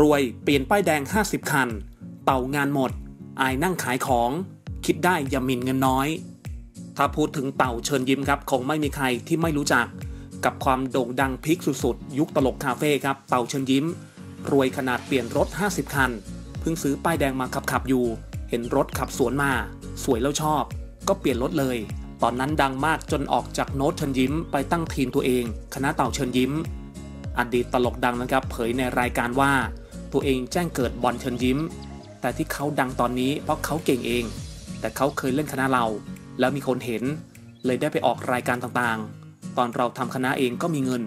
รวยเปลี่ยนป้ายแดง 50 คัน เต่างานหมด อายนั่งขายของ คิดได้อย่าหมินเงินน้อย ถ้าพูดถึงเต่าเชิญยิ้มครับ คงไม่มีใครที่ไม่รู้จัก กับความโด่งดังพลิกสุดๆ ยุคตลกคาเฟ่ครับ เต่าเชิญยิ้ม รวยขนาดเปลี่ยนรถ 50 คัน เพิ่งซื้อป้ายแดงมาขับขับๆอยู่ เห็นรถขับสวนมา สวยแล้วชอบ ก็เปลี่ยนรถเลย ตอนนั้นดังมากจนออกจากโน้ตเชิญยิ้ม ไปตั้งทีมตัวเอง คณะเต่าเชิญยิ้ม อดีตตลกดังนะครับ เผยในรายการว่า ตัวเองแจ้งเกิดบอลเชิญยิ้ม แต่ที่เขาดังตอนนี้เพราะเขาเก่งเอง แต่เขาเคยเล่นคณะเรา แล้วมีคนเห็น เลยได้ไปออกรายการต่างๆ ตอนเราทำคณะเองก็มีเงิน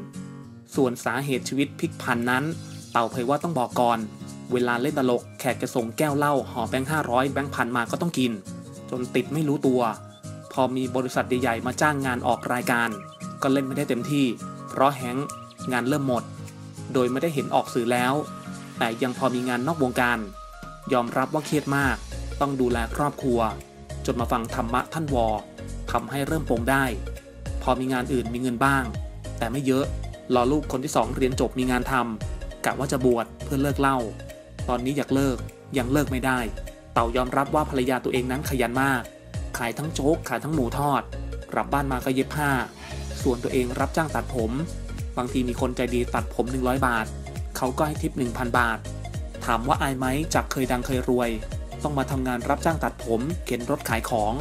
ส่วนสาเหตุชีวิตพลิกผันนั้น เต่าเผยว่าต้องบอกก่อน เวลาเล่นตลกแขกจะส่งแก้วเหล้าห่อแบงค์ห้าร้อยแบงค์พันมาก็ต้องกิน จนติดไม่รู้ตัว พอมีบริษัทใหญ่ๆมาจ้างงานออกรายการ ก็เล่นไม่ได้เต็มที่ เพราะแฮง งานเริ่มหมด โดยไม่ได้เห็นออกสื่อแล้ว แต่ยังพอมีงานนอกวงการ ยอมรับว่าเครียดมาก ต้องดูแลครอบครัว จนมาฟังธรรมะท่านวอทำให้เริ่มโปร่งได้ พอมีงานอื่นมีเงินบ้าง แต่ไม่เยอะ รอลูกคนที่สองเรียนจบมีงานทำกะว่าจะบวชเพื่อเลิกเหล้า ตอนนี้อยากเลิกยังเลิกไม่ได้ เต่ายอมรับว่าภรรยาตัวเองนั้นขยันมาก ขายทั้งโจ๊กขายทั้งหมูทอด กลับบ้านมาก็เย็บผ้า ส่วนตัวเองรับจ้างตัดผม บางทีมีคนใจดีตัดผม 100 บาท เขาก็ให้ทิป 1,000 บาท ถามว่าอายไหมจากเคยดังเคยรวย ต้องมาทำงานรับจ้างตัดผม เข็นรถขายของ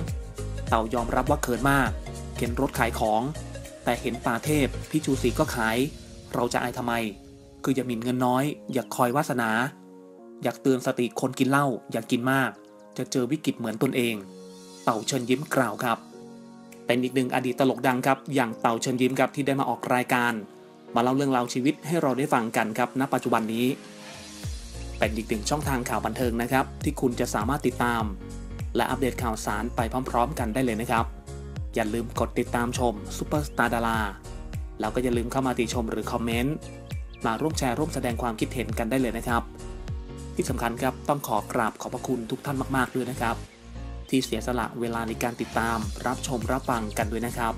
เต่ายอมรับว่าเขินมาก เข็นรถขายของ แต่เห็นป่าเทพพี่ชูศรีก็ขาย เราจะอายทำไม คืออย่าหมิ่นเงินน้อย อย่าคอยวาสนา อยากเตือนสติคนกินเหล้าอย่ากินมาก จะเจอวิกฤตเหมือนตนเอง เต่าเชิญยิ้มกล่าวครับเป็นอีกหนึ่งอดีตตลกดังครับ อย่างเต่าเชิญยิ้มครับที่ได้มาออกรายการ มาเล่าเรื่องราวชีวิตให้เราได้ฟังกันครับณปัจจุบันนี้ เป็นอีกหนึ่งช่องทางข่าวบันเทิงนะครับ ที่คุณจะสามารถติดตาม และอัปเดตข่าวสารไปพร้อม ๆ กันได้เลยนะครับ อย่าลืมกดติดตามชมซูเปอร์สตาร์ดาราแล้วก็อย่าลืมเข้ามาติชมหรือคอมเมนต์มาร่วมแชร์ร่วมแสดงความคิดเห็นกันได้เลยนะครับ ที่สำคัญครับต้องขอกราบขอบพระคุณทุกท่านมาก ๆ ด้วยนะครับ ที่เสียสละเวลาในการติดตามรับชมรับฟังกันด้วยนะครับ